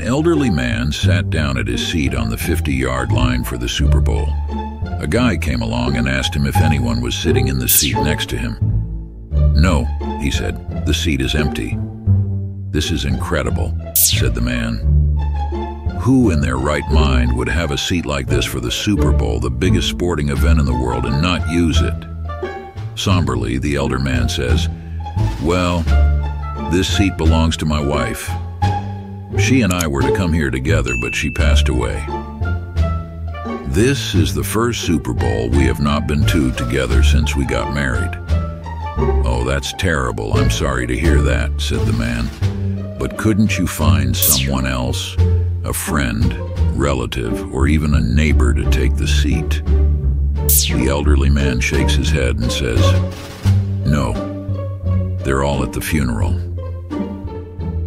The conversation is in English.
elderly man sat down at his seat on the 50 yard line for the Super Bowl. A guy came along and asked him if anyone was sitting in the seat next to him. No, he said, the seat is empty. This is incredible, said the man. Who in their right mind would have a seat like this for the Super Bowl, the biggest sporting event in the world, and not use it? Somberly, the elder man says, Well, this seat belongs to my wife. She and I were to come here together, but she passed away. This is the first Super Bowl we have not been to together since we got married. Oh, that's terrible. I'm sorry to hear that, said the man. But couldn't you find someone else, a friend, relative, or even a neighbor to take the seat? The elderly man shakes his head and says, No, they're all at the funeral.